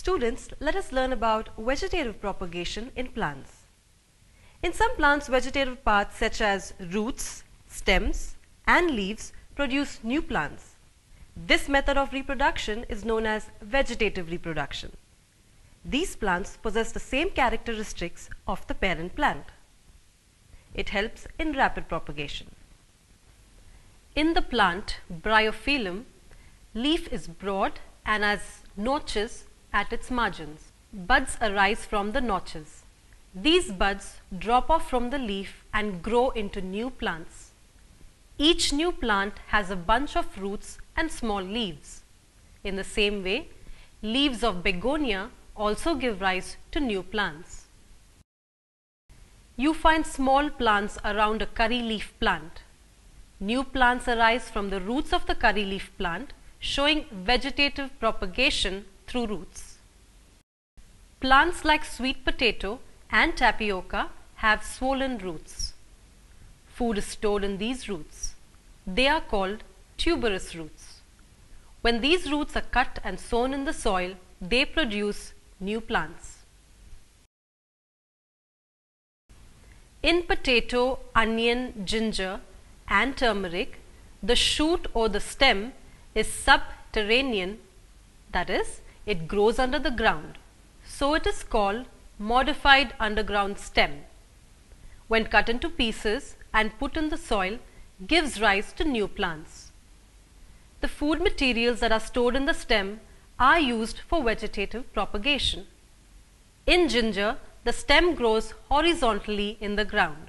students, let us learn about vegetative propagation in plants. In some plants, vegetative parts such as roots, stems and leaves produce new plants. This method of reproduction is known as vegetative reproduction. These plants possess the same characteristics of the parent plant. It helps in rapid propagation. In the plant Bryophyllum, leaf is broad and has notches at its margins. Buds arise from the notches. These buds drop off from the leaf and grow into new plants. Each new plant has a bunch of roots and small leaves. In the same way, leaves of begonia also give rise to new plants. You find small plants around a curry leaf plant. New plants arise from the roots of the curry leaf plant showing vegetative propagation through roots. Plants like sweet potato and tapioca have swollen roots. Food is stored in these roots. They are called tuberous roots. When these roots are cut and sown in the soil, they produce new plants. In potato, onion, ginger and turmeric, the shoot or the stem is subterranean that is, it grows under the ground. So it is called modified underground stem. When cut into pieces and put in the soil, gives rise to new plants. The food materials that are stored in the stem are used for vegetative propagation. In ginger, the stem grows horizontally in the ground.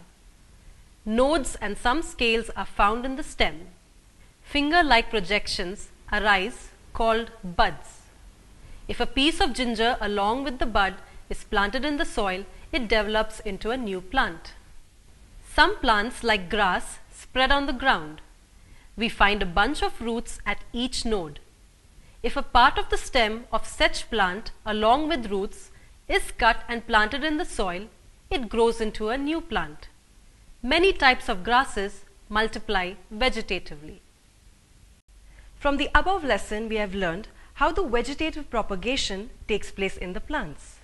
Nodes and some scales are found in the stem. Finger-like projections arise called buds. If a piece of ginger along with the bud is planted in the soil, it develops into a new plant. Some plants like grass spread on the ground. We find a bunch of roots at each node. If a part of the stem of such plant along with roots is cut and planted in the soil, it grows into a new plant. Many types of grasses multiply vegetatively. From the above lesson, we have learned how the vegetative propagation takes place in the plants.